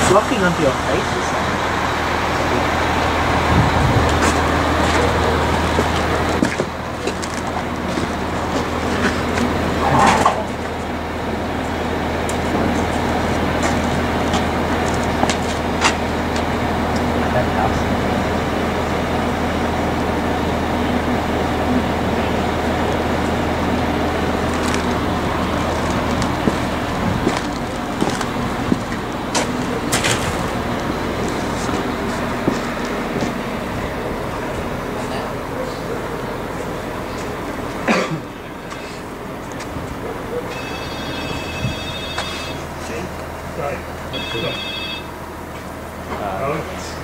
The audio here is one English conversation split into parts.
sticking onto your face or something. That house.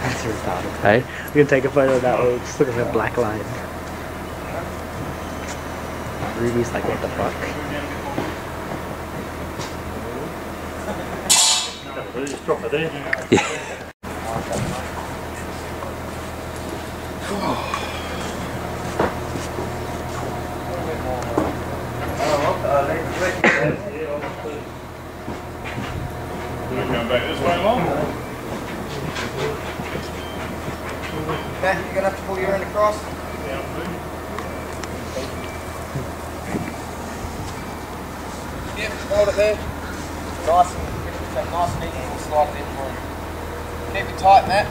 That's retarded, right? we can take a photo of that one. Just look at the black line. Ruby's like, what the fuck? Just drop it there. Going Okay, you're gonna have to pull your end across. Yep, hold it there. Nice and get it nice and easy and slide it in for you. Keep it tight, Matt.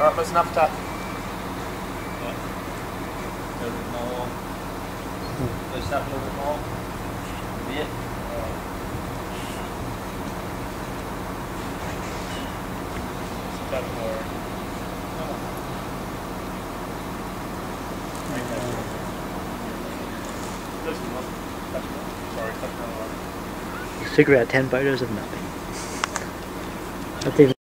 Alright, listen up top. Push up a little bit more. Bit. Touch more. Listen, touch more. Sorry, touch more. You figure out 10 photos of nothing. That's even